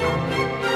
Música